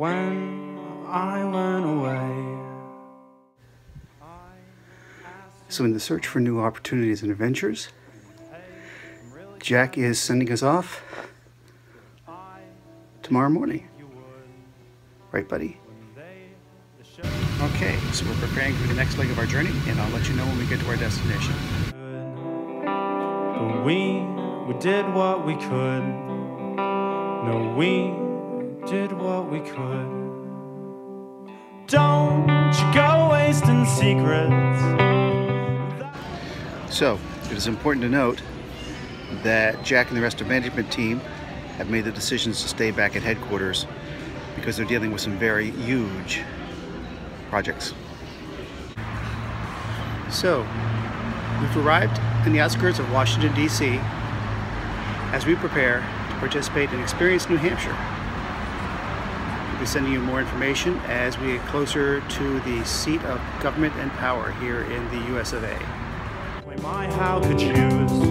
when I went away. So, in the search for new opportunities and adventures, Jack is sending us off tomorrow morning. Right, buddy? Okay, so we're preparing for the next leg of our journey, and I'll let you know when we get to our destination. But we, we did what we could. No, we did what we could. Don't you go wasting secrets. So, it is important to note that Jack and the rest of the management team have made the decisions to stay back at headquarters because they're dealing with some very huge projects. So, we've arrived in the outskirts of Washington, D.C. as we prepare to participate in Experience New Hampshire. Be sending you more information as we get closer to the seat of government and power here in the US of A. My how could choose.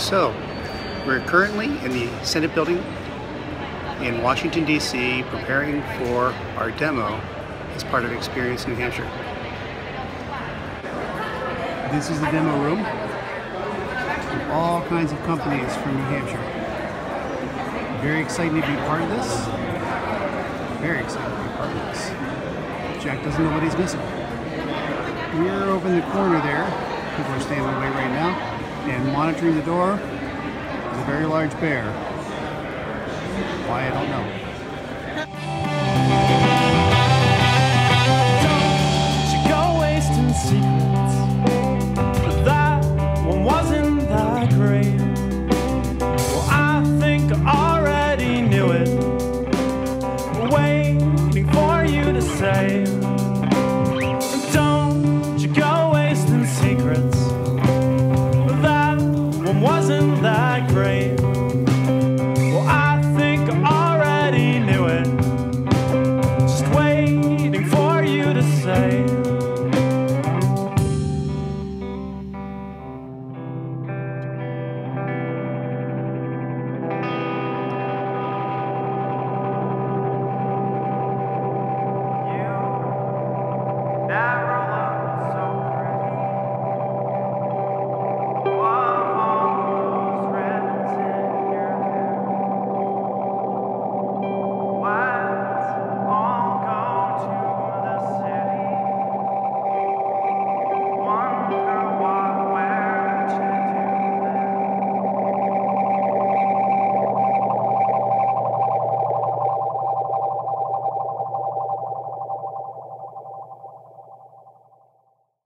So, we're currently in the Senate building in Washington, D.C., preparing for our demo as part of Experience New Hampshire. This is the demo room. And all kinds of companies from New Hampshire. Very excited to be part of this. Very excited to be part of this. Jack doesn't know what he's missing. We're over in the corner there. People are standing away right now and monitoring the door is a very large bear. Why, I don't know.